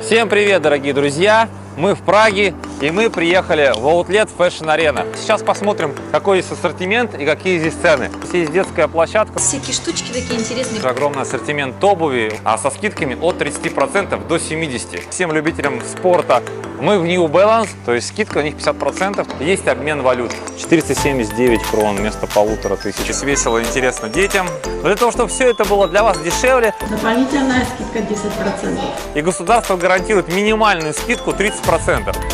Всем привет, дорогие друзья! Мы в Праге, и мы приехали в Outlet Fashion Arena. Сейчас посмотрим, какой есть ассортимент и какие здесь цены. Здесь есть детская площадка, Всякие штучки такие интересные. огромный ассортимент обуви, а со скидками от 30% до 70%. Всем любителям спорта мы в New Balance, то есть скидка у них 50%. Есть обмен валют. 479 крон вместо полутора тысяч. Весело, интересно детям. Но для того, чтобы все это было для вас дешевле, Дополнительная скидка 10%. и государство гарантирует минимальную скидку 30%.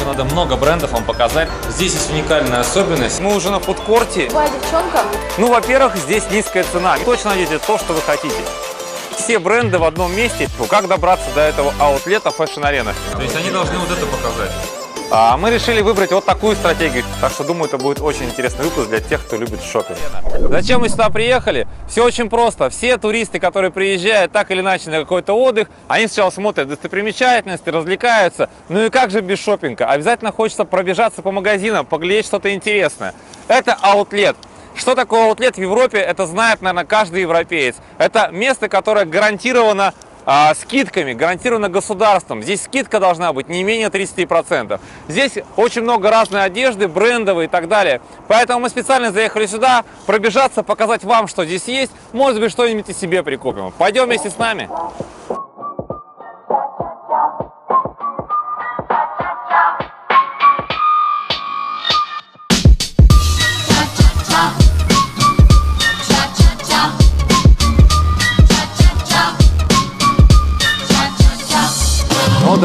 Надо много брендов вам показать. Здесь есть уникальная особенность. Мы уже на фудкорте. Твоя девчонка? Ну, во-первых, здесь низкая цена. Точно найдете то, что вы хотите. Все бренды в одном месте. Ну, как добраться до этого аутлета Fashion Arena? То есть они должны вот это показать. А мы решили выбрать вот такую стратегию. Так что, думаю, это будет очень интересный выпуск для тех, кто любит шопинг. Зачем мы сюда приехали? Все очень просто. Все туристы, которые приезжают так или иначе на какой-то отдых, они сначала смотрят достопримечательности, развлекаются. Ну и как же без шопинга? Обязательно хочется пробежаться по магазинам, поглядеть что-то интересное. Это аутлет. Что такое аутлет в Европе, это знает, наверное, каждый европеец. Это место, которое гарантировано а, скидками, гарантировано государством. Здесь скидка должна быть не менее 30%. Здесь очень много разной одежды, брендовой и так далее. Поэтому мы специально заехали сюда, пробежаться, показать вам, что здесь есть. Может быть, что-нибудь и себе прикупим. Пойдем вместе с нами.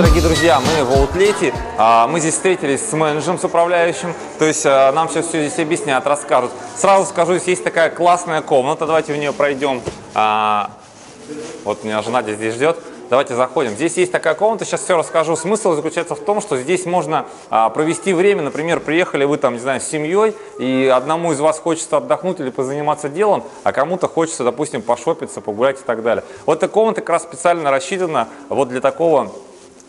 Дорогие друзья, мы в аутлете, а, мы здесь встретились с менеджером, с управляющим, то есть а, нам сейчас все здесь объяснят, расскажут. Сразу скажу, здесь есть такая классная комната, давайте в нее пройдем. А, Вот меня жена здесь ждет. Давайте заходим. Здесь есть такая комната, сейчас все расскажу. Смысл заключается в том, что здесь можно а, провести время. Например, приехали вы там, не знаю, с семьей, и одному из вас хочется отдохнуть или позаниматься делом, а кому-то хочется, допустим, пошопиться, погулять и так далее. Вот эта комната как раз специально рассчитана вот для такого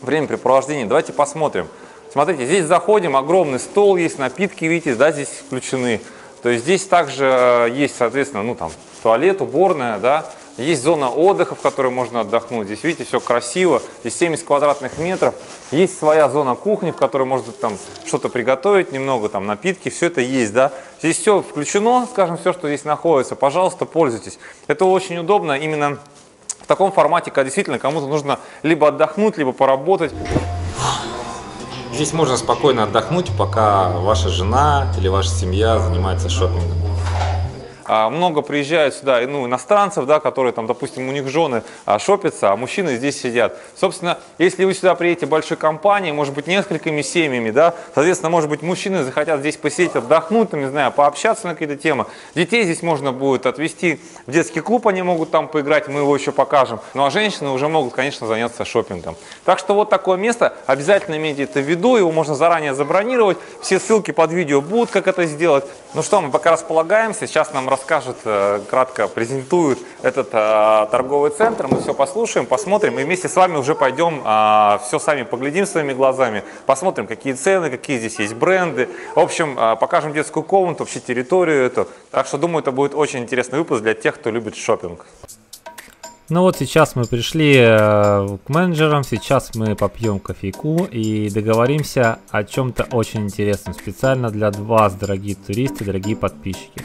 времяпрепровождения. Давайте посмотрим. Смотрите, здесь заходим, огромный стол есть, напитки, видите, да, здесь включены. То есть здесь также э, есть, соответственно, ну там туалет, уборная, да, есть зона отдыха, в которой можно отдохнуть. Здесь, видите, все красиво. Здесь 70 квадратных метров. Есть своя зона кухни, в которой можно там что-то приготовить, немного там напитки, все это есть, да. Здесь все включено, скажем, все, что здесь находится. Пожалуйста, пользуйтесь. Это очень удобно именно таком формате, когда действительно кому-то нужно либо отдохнуть, либо поработать. Здесь можно спокойно отдохнуть, пока ваша жена или ваша семья занимается шопингом. А, Много приезжают сюда ну, иностранцев, да, которые там, допустим, у них жены а, шопятся, а мужчины здесь сидят. Собственно, если вы сюда приедете большой компанией, может быть, несколькими семьями, да, соответственно, может быть, мужчины захотят здесь посидеть, отдохнуть, там, не знаю, пообщаться на какие-то темы. Детей здесь можно будет отвезти в детский клуб, они могут там поиграть, мы его еще покажем. Ну, а женщины уже могут, конечно, заняться шопингом. Так что вот такое место, обязательно имейте это в виду, его можно заранее забронировать. Все ссылки под видео будут, как это сделать. Ну что, мы пока располагаемся, сейчас нам расскажут, э, кратко презентуют этот э, торговый центр, мы все послушаем, посмотрим и вместе с вами уже пойдем, все сами поглядим своими глазами, посмотрим, какие цены, какие здесь есть бренды. В общем, э, покажем детскую комнату, вообще территорию эту. Так что, думаю, это будет очень интересный выпуск для тех, кто любит шопинг. Ну вот сейчас мы пришли к менеджерам, сейчас мы попьем кофейку и договоримся о чем-то очень интересном, специально для вас, дорогие туристы, дорогие подписчики.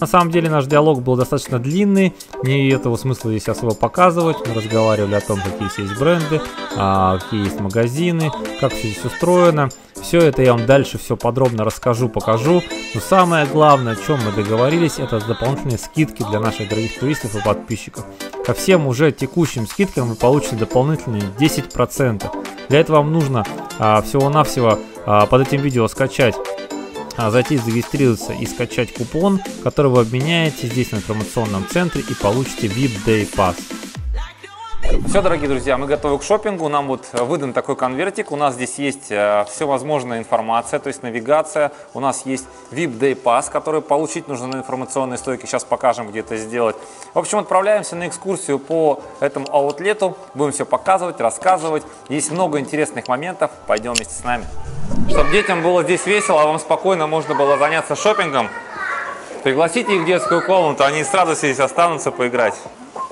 На самом деле наш диалог был достаточно длинный, не этого смысла здесь особо показывать. Мы разговаривали о том, какие есть бренды, а, какие есть магазины, как все здесь устроено. Все это я вам дальше все подробно расскажу, покажу. Но самое главное, о чем мы договорились, это дополнительные скидки для наших дорогих туристов и подписчиков. Ко всем уже текущим скидкам вы получите дополнительные 10%. Для этого вам нужно а, всего-навсего а, под этим видео скачать а, зайти, зарегистрироваться и скачать купон, который вы обменяете здесь на информационном центре и получите VIP Day Pass. Все, дорогие друзья, мы готовы к шопингу. Нам вот выдан такой конвертик. У нас здесь есть э, все возможная информация, то есть навигация. У нас есть VIP Day Pass, который получить нужно на информационной стойке. Сейчас покажем, где это сделать. В общем, отправляемся на экскурсию по этому аутлету. Будем все показывать, рассказывать. Есть много интересных моментов. Пойдем вместе с нами. Чтобы детям было здесь весело, а вам спокойно можно было заняться шопингом, пригласите их в детскую комнату, они с радостью здесь останутся поиграть.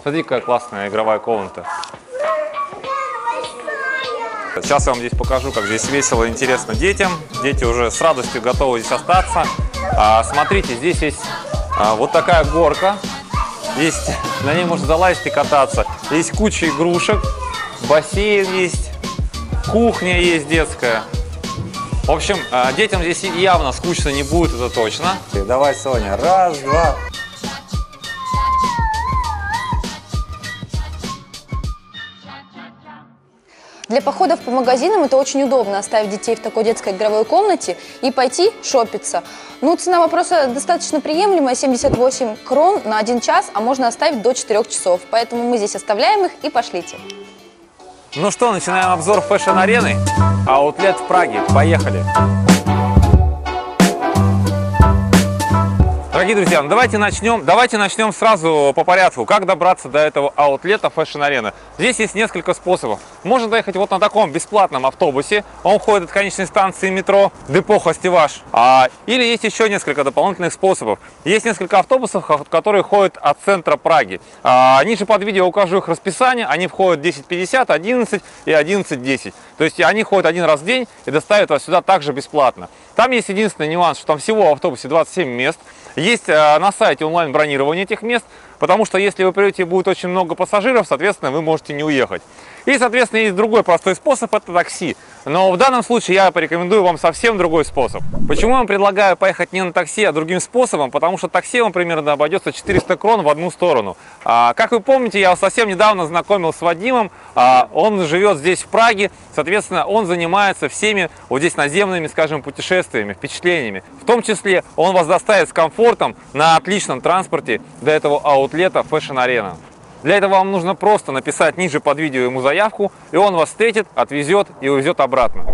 Смотри, какая классная игровая комната. Сейчас я вам здесь покажу, как здесь весело и интересно детям. Дети уже с радостью готовы здесь остаться. А, смотрите, здесь есть а, вот такая горка. Есть, на ней можно залазить и кататься. Есть куча игрушек, бассейн есть, кухня есть детская. В общем, а, детям здесь явно скучно не будет, это точно. Давай, Соня, раз, два. Для походов по магазинам это очень удобно оставить детей в такой детской игровой комнате и пойти шопиться. Ну, цена вопроса достаточно приемлемая, 78 крон на один час, а можно оставить до 4 часов. Поэтому мы здесь оставляем их и пошлите. Ну что, начинаем обзор фэшн-арены. Аутлет в Праге. Поехали. Дорогие друзья, ну давайте начнем, давайте начнем сразу по порядку. Как добраться до этого аутлета Fashion Arena? Здесь есть несколько способов. Можно доехать вот на таком бесплатном автобусе. Он ходит от конечной станции метро Депо Хостиваш. А, или есть еще несколько дополнительных способов. Есть несколько автобусов, которые ходят от центра Праги. А, ниже под видео укажу их расписание. Они входят 10.50, 11 и 11.10. То есть они ходят один раз в день и доставят вас сюда также бесплатно. Там есть единственный нюанс, что там всего в автобусе 27 мест. Есть э, на сайте онлайн-бронирование этих мест, потому что если вы придете и будет очень много пассажиров, соответственно, вы можете не уехать. И, соответственно, есть другой простой способ – это такси. Но в данном случае я порекомендую вам совсем другой способ. Почему я вам предлагаю поехать не на такси, а другим способом? Потому что такси вам примерно обойдется 400 крон в одну сторону. А, как вы помните, я совсем недавно знакомил с Вадимом. А, он живет здесь, в Праге. Соответственно, он занимается всеми вот здесь наземными, скажем, путешествиями, впечатлениями. В том числе он вас доставит с комфортом на отличном транспорте до этого аутлета Fashion Arena. Для этого вам нужно просто написать ниже под видео ему заявку, и он вас встретит, отвезет и увезет обратно.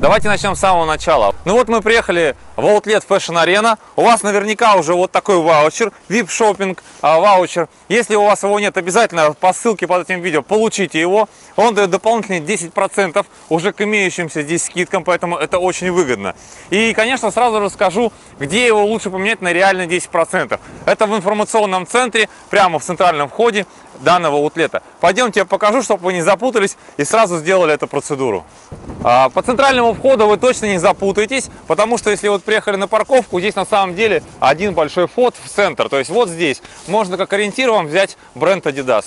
Давайте начнем с самого начала. Ну вот мы приехали в Outlet Fashion Arena. У вас наверняка уже вот такой ваучер, VIP Shopping а, ваучер. Если у вас его нет, обязательно по ссылке под этим видео получите его. Он дает дополнительные 10% уже к имеющимся здесь скидкам, поэтому это очень выгодно. И, конечно, сразу расскажу, где его лучше поменять на реально 10%. Это в информационном центре, прямо в центральном входе данного аутлета. Пойдемте я покажу, чтобы вы не запутались и сразу сделали эту процедуру. А, по центральному входу вы точно не запутаетесь, потому что если вот приехали на парковку, здесь на самом деле один большой вход в центр. То есть вот здесь можно как ориентир вам взять бренд Adidas.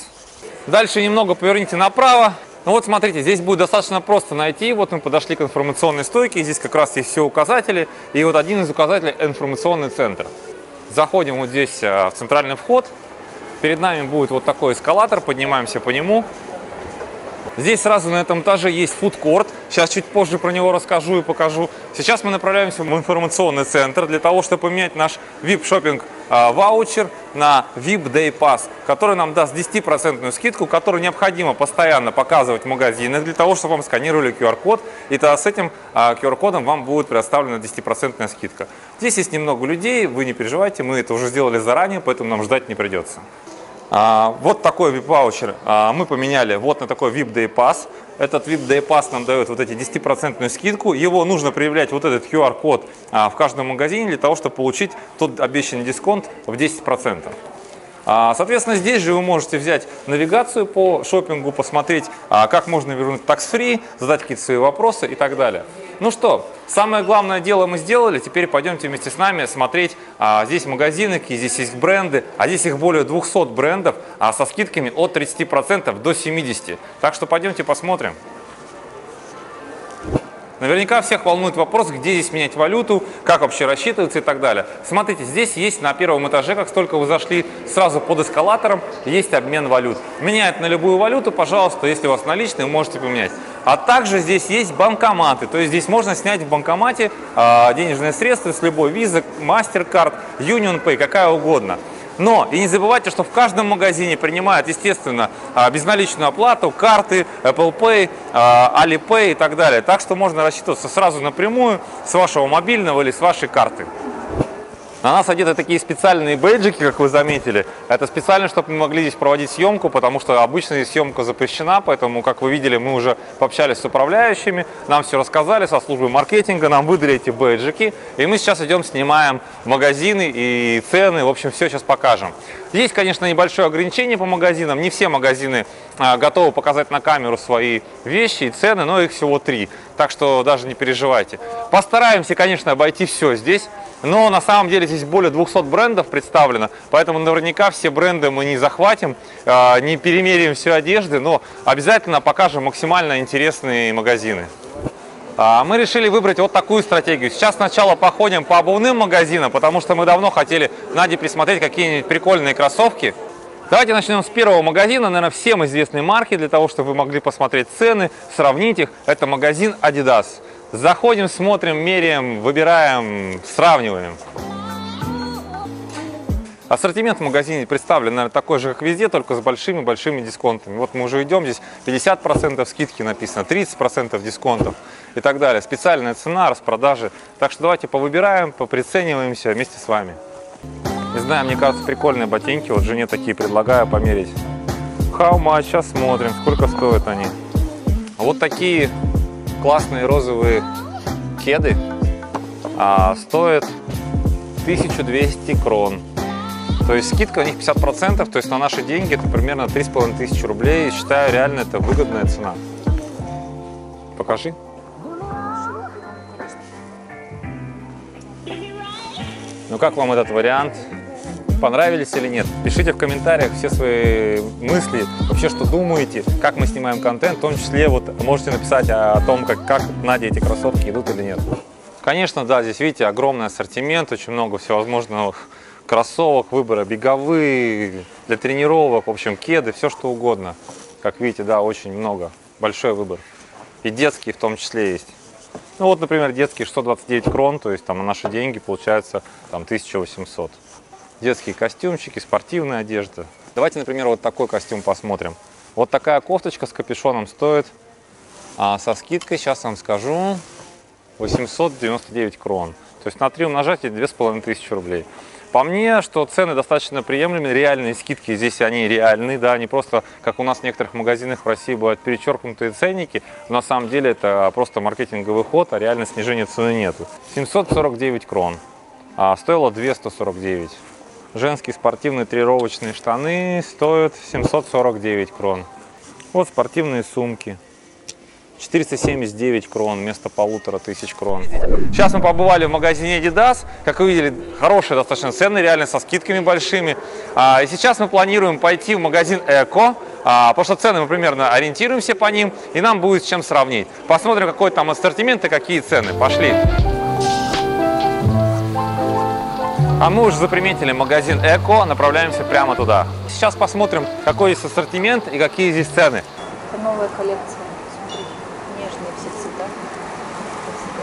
Дальше немного поверните направо. Ну вот смотрите, здесь будет достаточно просто найти. Вот мы подошли к информационной стойке, здесь как раз есть все указатели. И вот один из указателей информационный центр. Заходим вот здесь а, в центральный вход. Перед нами будет вот такой эскалатор, поднимаемся по нему. Здесь сразу на этом этаже есть фудкорт. Сейчас чуть позже про него расскажу и покажу. Сейчас мы направляемся в информационный центр для того, чтобы поменять наш VIP-шоппинг а, ваучер на VIP Day Pass, который нам даст 10% скидку, которую необходимо постоянно показывать в магазинах для того, чтобы вам сканировали QR-код. И тогда с этим а, QR-кодом вам будет предоставлена 10% скидка. Здесь есть немного людей, вы не переживайте, мы это уже сделали заранее, поэтому нам ждать не придется. А, вот такой VIP-ваучер а, мы поменяли вот на такой VIP Day Pass. Этот VIP Day Pass нам дает вот эти 10% скидку. Его нужно проявлять вот этот QR-код а, в каждом магазине для того, чтобы получить тот обещанный дисконт в 10%. А, соответственно, здесь же вы можете взять навигацию по шопингу, посмотреть, а, как можно вернуть такс-фри, задать какие-то свои вопросы и так далее. Ну что, самое главное дело мы сделали, теперь пойдемте вместе с нами смотреть. А, здесь магазины, здесь есть бренды, а здесь их более 200 брендов а, со скидками от 30% до 70%. Так что пойдемте посмотрим. Наверняка всех волнует вопрос, где здесь менять валюту, как вообще рассчитываться и так далее. Смотрите, здесь есть на первом этаже, как только вы зашли сразу под эскалатором, есть обмен валют. Меняет на любую валюту, пожалуйста, если у вас наличные, можете поменять. А также здесь есть банкоматы, то есть здесь можно снять в банкомате э, денежные средства с любой визы, MasterCard, Union Pay, какая угодно. Но и не забывайте, что в каждом магазине принимают, естественно, а, безналичную оплату, карты, Apple Pay, а, Alipay и так далее. Так что можно рассчитываться сразу напрямую с вашего мобильного или с вашей карты. На нас одеты такие специальные бейджики, как вы заметили. Это специально, чтобы мы могли здесь проводить съемку, потому что обычно здесь съемка запрещена, поэтому, как вы видели, мы уже пообщались с управляющими, нам все рассказали со службы маркетинга, нам выдали эти бейджики, и мы сейчас идем, снимаем магазины и цены, в общем, все сейчас покажем. Есть, конечно, небольшое ограничение по магазинам. Не все магазины а, готовы показать на камеру свои вещи и цены, но их всего три. Так что даже не переживайте. Постараемся, конечно, обойти все здесь. Но на самом деле здесь более 200 брендов представлено, поэтому наверняка все бренды мы не захватим, а, не перемеряем все одежды, но обязательно покажем максимально интересные магазины. А, Мы решили выбрать вот такую стратегию. Сейчас сначала походим по обувным магазинам, потому что мы давно хотели Наде присмотреть какие-нибудь прикольные кроссовки. Давайте начнем с первого магазина, наверное, всем известной марки, для того, чтобы вы могли посмотреть цены, сравнить их. Это магазин Adidas. Заходим, смотрим, меряем, выбираем, сравниваем. Ассортимент в магазине представлен, наверное, такой же, как везде, только с большими-большими дисконтами. Вот мы уже идем, здесь 50% скидки написано, 30% дисконтов и так далее. Специальная цена, распродажи. Так что давайте повыбираем, поприцениваемся вместе с вами. Не знаю, мне кажется, прикольные ботинки. Вот жене такие предлагаю померить. How much? Сейчас смотрим, сколько стоят они. Вот такие классные розовые кеды а, стоят 1200 крон. То есть скидка у них 50%, то есть на наши деньги это примерно 3500 рублей. Считаю, реально это выгодная цена. Покажи. Ну как вам этот вариант? Понравились или нет? Пишите в комментариях все свои мысли, вообще что думаете, как мы снимаем контент, в том числе вот можете написать о, о том, как, как Наде эти кроссовки идут или нет. Конечно, да, здесь видите огромный ассортимент, очень много всевозможных кроссовок, выбора беговые, для тренировок, в общем, кеды, все что угодно. Как видите, да, очень много, большой выбор. И детские в том числе есть. Ну вот, например, детские 629 крон, то есть там на наши деньги получается там 1800. Детские костюмчики, спортивная одежда. Давайте, например, вот такой костюм посмотрим. Вот такая кофточка с капюшоном стоит а со скидкой, сейчас вам скажу, 899 крон. То есть на 3 умножать это 2500 рублей. По мне, что цены достаточно приемлемые, реальные скидки здесь они реальные, да, не просто, как у нас в некоторых магазинах в России бывают перечеркнутые ценники, на самом деле это просто маркетинговый ход, а реально снижения цены нету. 749 крон, а стоило 249. Женские спортивные тренировочные штаны стоят 749 крон. Вот спортивные сумки. 479 крон вместо полутора тысяч крон. Сейчас мы побывали в магазине Adidas. Как вы видели, хорошие достаточно цены, реально со скидками большими. А, и сейчас мы планируем пойти в магазин Эко, а, потому что цены мы примерно ориентируемся по ним, и нам будет с чем сравнить. Посмотрим, какой там ассортимент и какие цены. Пошли. А мы уже заприметили магазин Эко, направляемся прямо туда. Сейчас посмотрим, какой здесь ассортимент и какие здесь цены. Это новая коллекция. Смотри, нежные все цвета.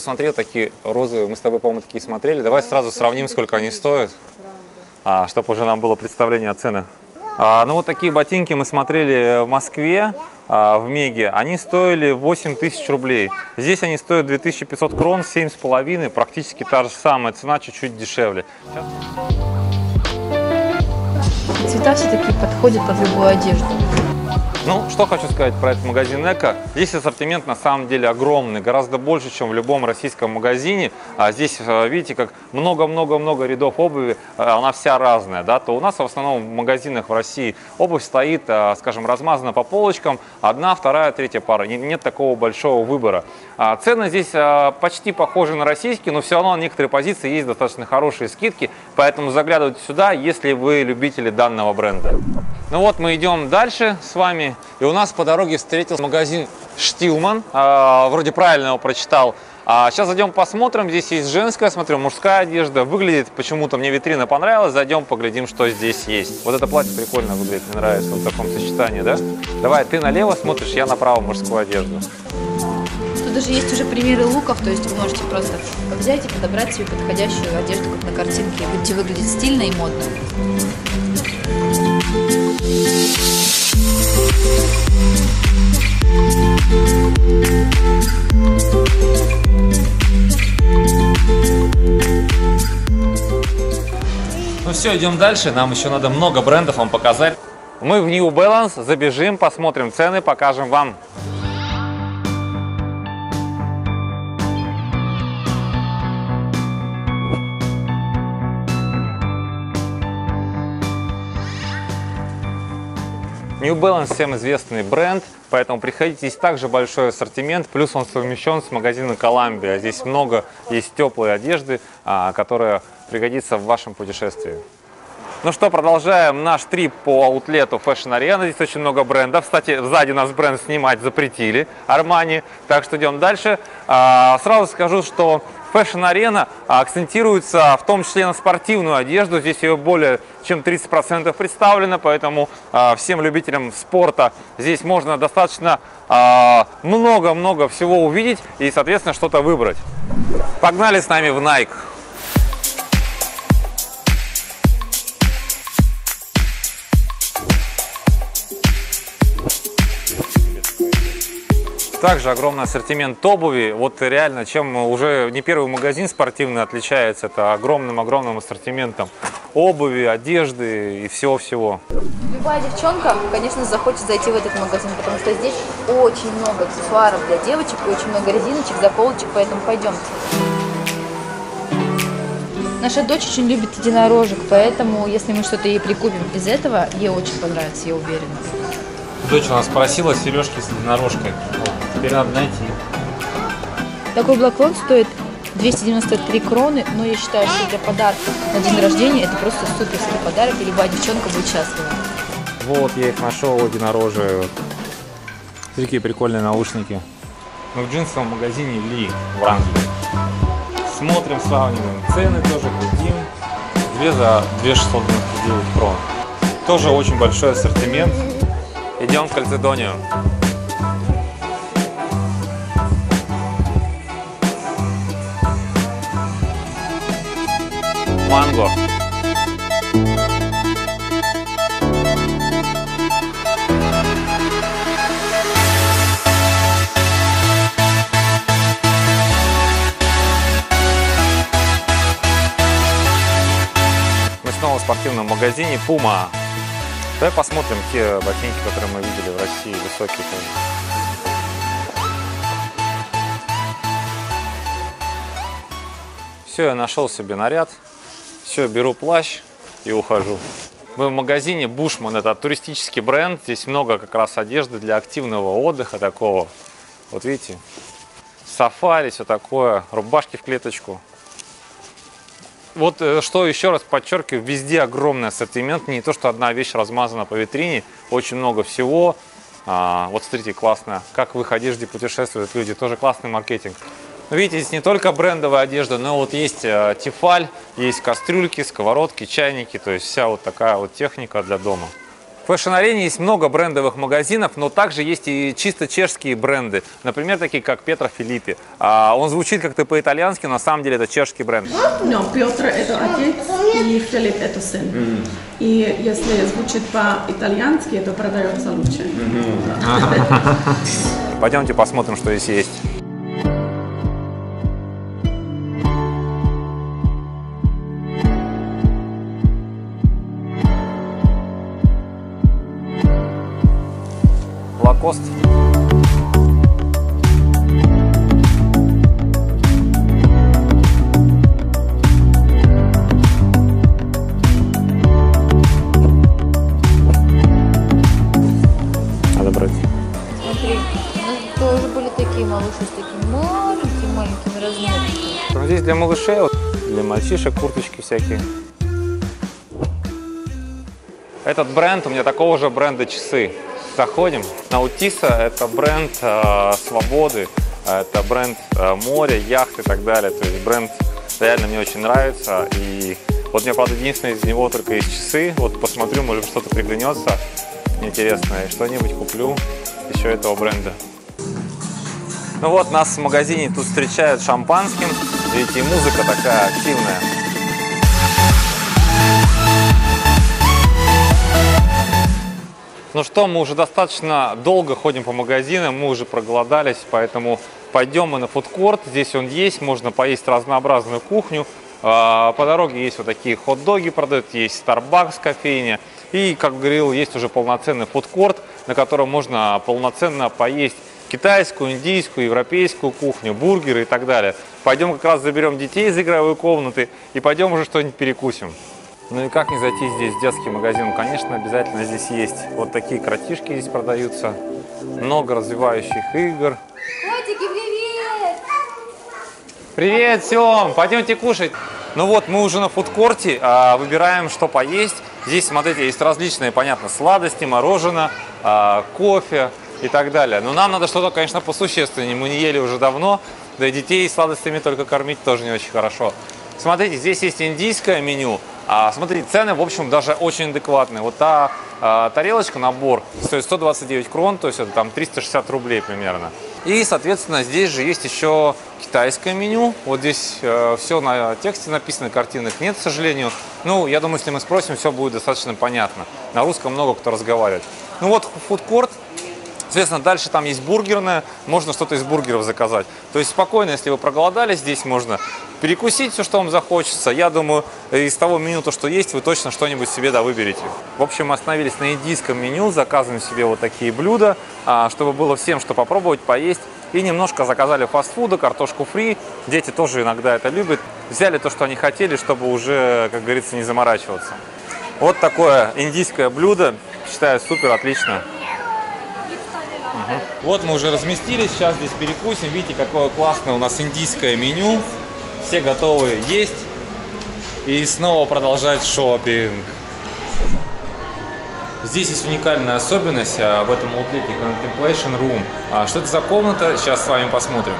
Смотрел такие розовые, мы с тобой, по-моему, такие смотрели. Давай сразу сравним, сколько они стоят, а, чтобы уже нам было представление о ценах. А, ну вот такие ботинки мы смотрели в Москве, а, в Меге. Они стоили 8 тысяч рублей. Здесь они стоят 2500 крон, 7,5. Практически та же самая цена, чуть-чуть дешевле. Цвета все такие подходят под любую одежду. Ну, что хочу сказать про этот магазин Эко. Здесь ассортимент на самом деле огромный, гораздо больше, чем в любом российском магазине. А здесь, э, видите, как много-много-много рядов обуви, э, она вся разная, да, то у нас в основном в магазинах в России обувь стоит, э, скажем, размазана по полочкам, одна, вторая, третья пара, Не- нет такого большого выбора. А Цены здесь почти похожи на российские, но все равно на некоторые позиции есть достаточно хорошие скидки, поэтому заглядывайте сюда, если вы любители данного бренда. Ну вот мы идем дальше с вами, и у нас по дороге встретился магазин Штилман, А, вроде правильно его прочитал. А сейчас зайдем посмотрим, здесь есть женская, смотрю, мужская одежда, выглядит почему-то, мне витрина понравилась, зайдем поглядим, что здесь есть. Вот это платье прикольно выглядит, мне нравится, в таком сочетании, да? Давай, ты налево смотришь, я направо мужскую одежду. Тут даже есть уже примеры луков, то есть вы можете просто взять и подобрать себе подходящую одежду, как на картинке, и будете выглядеть стильно и модно. Ну все, идем дальше. Нам еще надо много брендов вам показать. Мы в New Balance забежим, посмотрим цены, покажем вам. New Balance всем известный бренд, поэтому приходите, здесь также большой ассортимент, плюс он совмещен с магазином Columbia. Здесь много есть теплой одежды, а, которая пригодится в вашем путешествии. Ну что, продолжаем наш трип по аутлету Fashion Arena. Здесь очень много брендов. Кстати, сзади нас бренд снимать запретили, Армани. Так что идем дальше. А, Сразу скажу, что Arena акцентируется в том числе на спортивную одежду. Здесь ее более чем 30% представлено, поэтому а, всем любителям спорта здесь можно достаточно а, много-много всего увидеть и, соответственно, что-то выбрать. Погнали с нами в Nike. Также огромный ассортимент обуви. Вот реально, чем уже не первый магазин спортивный отличается, это огромным-огромным ассортиментом обуви, одежды и всего-всего. Любая девчонка, конечно, захочет зайти в этот магазин, потому что здесь очень много аксессуаров для девочек и очень много резиночек, заколочек, поэтому пойдемте. Наша дочь очень любит единорожек, поэтому если мы что-то ей прикупим из этого, ей очень понравится, я уверена. Дочь у нас просила сережки с единорожкой. Теперь надо найти. Такой блоклон стоит 293 кроны, но я считаю, что для подарка на день рождения это просто суперский подарок, и любая девчонка будет счастлива. Вот, я их нашел, единорожие. Такие прикольные наушники. Мы в джинсовом магазине Ли в Англии. Смотрим, сравниваем. Цены тоже глядим. Две за 2699 крон. Тоже очень большой ассортимент. Идем в Кальцедонию. Спортивном магазине Puma. Давай посмотрим те ботинки, которые мы видели в России, высокие тоже. Все, я нашел себе наряд. Все, беру плащ и ухожу. Мы в магазине Бушман, это туристический бренд. Здесь много как раз одежды для активного отдыха такого. Вот видите, сафари, все такое, рубашки в клеточку. Вот э, что еще раз подчеркиваю, везде огромный ассортимент, не то, что одна вещь размазана по витрине, очень много всего. А, вот смотрите, классно, как в их одежде путешествуют люди, тоже классный маркетинг. Ну, Видите, здесь не только брендовая одежда, но вот есть э, тефаль, есть кастрюльки, сковородки, чайники, то есть вся вот такая вот техника для дома. В Arena есть много брендовых магазинов, но также есть и чисто чешские бренды. Например, такие как Петро Филиппи. А, Он звучит как-то по-итальянски, но на самом деле это чешский бренд. No, Piotr это отец и Филипп это сын. И если звучит по-итальянски, это продается лучше. Пойдемте посмотрим, что здесь есть. Такими маленькими-маленькими размерами. Здесь для малышей, вот, для мальчишек курточки всякие. Этот бренд, у меня такого же бренда часы. Заходим. Наутиса это бренд э, свободы, это бренд э, моря, яхт и так далее. То есть бренд реально мне очень нравится. И вот мне, правда, единственное из него только есть часы. Вот посмотрю, может что-то приглянется интересное. Что-нибудь куплю еще этого бренда. Ну вот, нас в магазине тут встречают шампанским. Видите, музыка такая активная. Ну что, мы уже достаточно долго ходим по магазинам, мы уже проголодались, поэтому пойдем мы на фудкорт. Здесь он есть, можно поесть разнообразную кухню. А, По дороге есть вот такие хот-доги продают, есть Starbucks кофейня. И, как говорил, есть уже полноценный фудкорт, на котором можно полноценно поесть китайскую, индийскую, европейскую кухню, бургеры и так далее. Пойдем как раз заберем детей из игровой комнаты и пойдем уже что-нибудь перекусим. Ну и как не зайти здесь в детский магазин? Конечно, обязательно здесь есть вот такие кратишки здесь продаются. Много развивающих игр. Котики, привет! Привет, Сем! Пойдемте кушать. Ну вот, мы уже на фудкорте, а, выбираем, что поесть. Здесь, смотрите, есть различные, понятно, сладости, мороженое, а, кофе и так далее. Но нам надо что-то, конечно, посущественнее. Мы не ели уже давно, да и детей сладостями только кормить тоже не очень хорошо. Смотрите, здесь есть индийское меню. А, смотрите, цены, в общем, даже очень адекватные. Вот та а, тарелочка, набор, стоит 129 крон, то есть это там 360 рублей примерно. И, соответственно, здесь же есть еще китайское меню. Вот здесь все на тексте написано, картинок нет, к сожалению. Ну, я думаю, если мы спросим, все будет достаточно понятно. На русском много кто разговаривает. Ну вот фудкорт, Соответственно, дальше там есть бургерная, можно что-то из бургеров заказать. То есть спокойно, если вы проголодались, здесь можно перекусить все, что вам захочется. Я думаю, из того меню, то, что есть, вы точно что-нибудь себе да выберете. В общем, остановились на индийском меню, заказываем себе вот такие блюда, а, чтобы было всем, что попробовать, поесть. И немножко заказали фастфуда, картошку фри. Дети тоже иногда это любят. Взяли то, что они хотели, чтобы уже, как говорится, не заморачиваться. Вот такое индийское блюдо. Считаю, супер, отлично. Вот мы уже разместились, сейчас здесь перекусим. Видите, какое классное у нас индийское меню. Все готовы есть. И снова продолжать шопинг. Здесь есть уникальная особенность а, в этом аутлете Contemplation Room. А, Что это за комната, сейчас с вами посмотрим.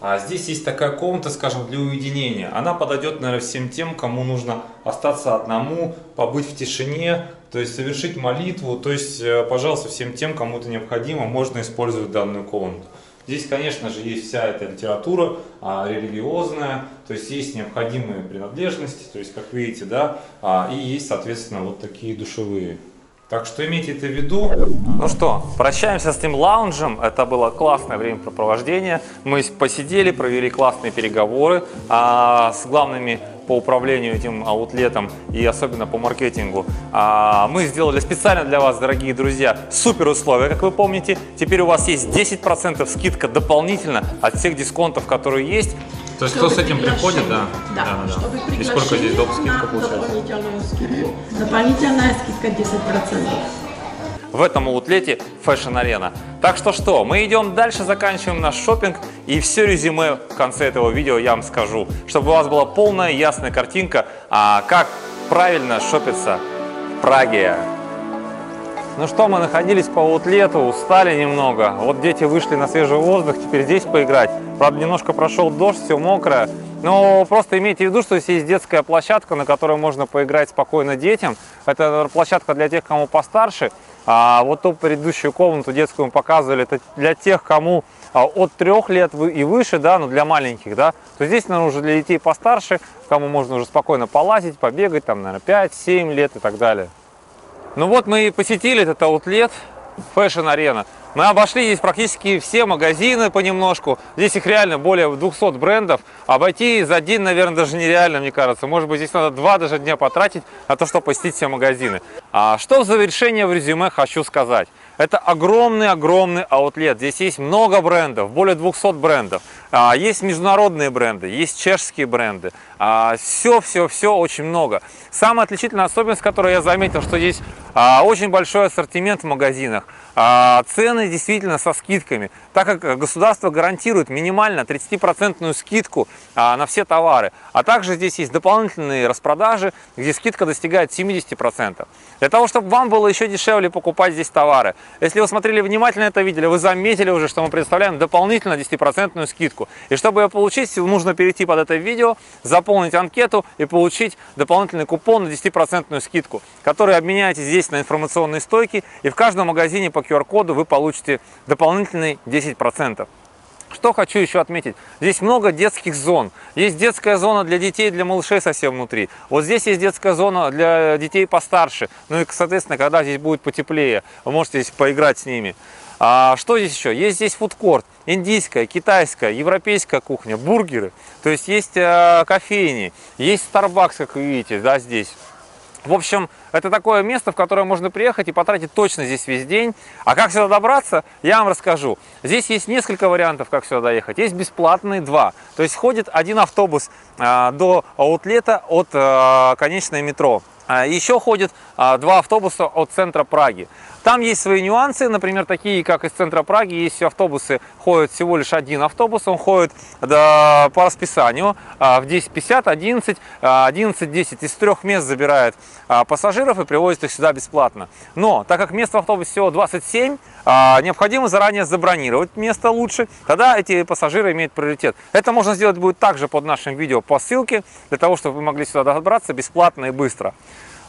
А здесь есть такая комната, скажем, для уединения. Она подойдет, наверное, всем тем, кому нужно остаться одному, побыть в тишине, то есть совершить молитву. То есть, э, пожалуйста, всем тем, кому это необходимо, можно использовать данную комнату. Здесь, конечно же, есть вся эта литература а, религиозная, то есть есть необходимые принадлежности, то есть, как видите, да, а, и есть, соответственно, вот такие душевые. Так что имейте это в виду. Ну что, прощаемся с этим лаунжем. Это было классное времяпрепровождение. Мы посидели, провели классные переговоры а, с главными по управлению этим аутлетом и особенно по маркетингу. А, мы сделали специально для вас, дорогие друзья, супер условия, как вы помните. Теперь у вас есть 10% скидка дополнительно от всех дисконтов, которые есть. То есть кто с этим приходит, да? Да, чтобы И сколько здесь доп. скидка получается? Дополнительная скидка 10%. В этом аутлете Fashion Arena. Так что что, мы идем дальше, заканчиваем наш шопинг и все резюме в конце этого видео я вам скажу, чтобы у вас была полная ясная картинка, а, как правильно шопиться в Праге. Ну что, мы находились по аутлету, устали немного. Вот дети вышли на свежий воздух, теперь здесь поиграть. Правда, немножко прошел дождь, все мокрое. Но просто имейте в виду, что здесь есть детская площадка, на которой можно поиграть спокойно детям. Это площадка для тех, кому постарше. А вот ту предыдущую комнату детскую мы показывали, это для тех, кому а, от трех лет и выше, да, ну для маленьких, да, то здесь, наверное, уже для детей постарше, кому можно уже спокойно полазить, побегать, там, наверное, 5-7 лет и так далее. Ну вот мы и посетили этот аутлет Fashion Arena. Мы обошли здесь практически все магазины понемножку. Здесь их реально более 200 брендов. Обойти за день, наверное, даже нереально, мне кажется. Может быть, здесь надо два даже дня потратить на то, чтобы посетить все магазины. А что в завершение в резюме хочу сказать. Это огромный-огромный аутлет. Здесь есть много брендов, более 200 брендов. А, Есть международные бренды, есть чешские бренды. Все-все-все очень много. Самая отличительная особенность, которую я заметил, что здесь а, очень большой ассортимент в магазинах. А, Цены действительно со скидками, так как государство гарантирует минимально 30% скидку а, на все товары. А также здесь есть дополнительные распродажи, где скидка достигает 70%. Для того, чтобы вам было еще дешевле покупать здесь товары. Если вы смотрели внимательно это видели, вы заметили уже, что мы предоставляем дополнительно 10% скидку. И чтобы ее получить, нужно перейти под это видео, заполнить анкету и получить дополнительный купон на 10% скидку, который обменяете здесь на информационные стойки. И в каждом магазине по QR-коду вы получите дополнительные 10%. Что хочу еще отметить. Здесь много детских зон. Есть детская зона для детей, для малышей совсем внутри. Вот здесь есть детская зона для детей постарше. Ну и, соответственно, когда здесь будет потеплее, вы можете здесь поиграть с ними. А что здесь еще? Есть здесь фудкорт, индийская, китайская, европейская кухня, бургеры. То есть есть э, кофейни, есть Starbucks, как вы видите, да, здесь. В общем, это такое место, в которое можно приехать и потратить точно здесь весь день. А как сюда добраться, я вам расскажу. Здесь есть несколько вариантов, как сюда доехать. Есть бесплатные два. То есть ходит один автобус а, до аутлета от а, конечной метро. А, Еще ходит а, два автобуса от центра Праги. Там есть свои нюансы, например, такие, как из центра Праги, есть автобусы, ходит всего лишь один автобус, он ходит да, по расписанию а, в 10.50, 11, а, 11.10 из трех мест забирает пассажиров и привозит их сюда бесплатно. Но, так как мест в автобусе всего 27, а, необходимо заранее забронировать место лучше, тогда эти пассажиры имеют приоритет. Это можно сделать будет также под нашим видео по ссылке, для того, чтобы вы могли сюда добраться бесплатно и быстро.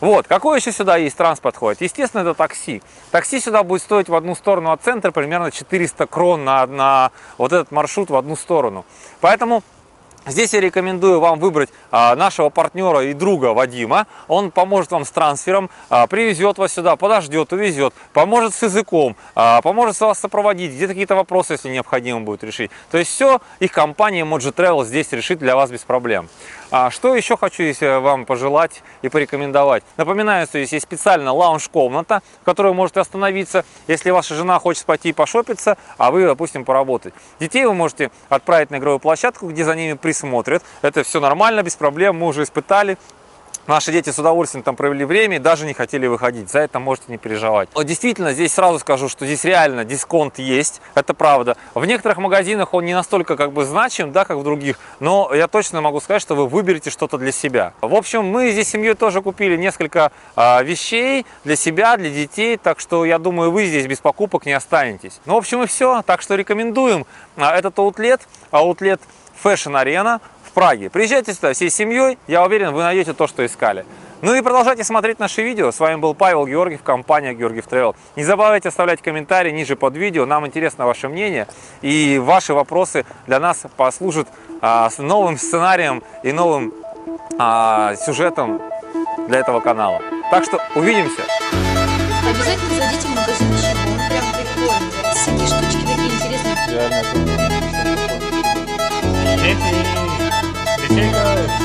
Вот, какой еще сюда есть транспорт ходит? Естественно, это такси. Такси сюда будет стоить в одну сторону от центра примерно 400 крон на, на вот этот маршрут в одну сторону. Поэтому Здесь я рекомендую вам выбрать а, нашего партнера и друга Вадима. Он поможет вам с трансфером, а, привезет вас сюда, подождет, увезет, поможет с языком, а, поможет вас сопроводить, где-то какие-то вопросы, если необходимо будет решить. То есть все их компания Mojo Travel здесь решит для вас без проблем. А что еще хочу вам пожелать и порекомендовать? Напоминаю, что здесь есть специально лаунж-комната, в которой вы можете остановиться, если ваша жена хочет пойти пошопиться, а вы, допустим, поработать. Детей вы можете отправить на игровую площадку, где за ними присмотрят. Это все нормально, без проблем, мы уже испытали. Наши дети с удовольствием там провели время и даже не хотели выходить. За это можете не переживать. Действительно, здесь сразу скажу, что здесь реально дисконт есть. Это правда. В некоторых магазинах он не настолько как бы значим, да, как в других. Но я точно могу сказать, что вы выберете что-то для себя. В общем, мы здесь семьей тоже купили несколько а, вещей для себя, для детей. Так что я думаю, вы здесь без покупок не останетесь. Ну, в общем, и все. Так что рекомендуем а, этот аутлет. Аутлет Fashion Arena Праге. Приезжайте сюда всей семьей, я уверен, вы найдете то, что искали. Ну и продолжайте смотреть наши видео. С вами был Павел Георгиев, компания Георгиев Travel. Не забывайте оставлять комментарии ниже под видео. Нам интересно ваше мнение. И ваши вопросы для нас послужат а, новым сценарием и новым а, сюжетом для этого канала. Так что увидимся. Обязательно зайдите в магазин он прям прикольный. Всякие штучки такие интересные. Chicago.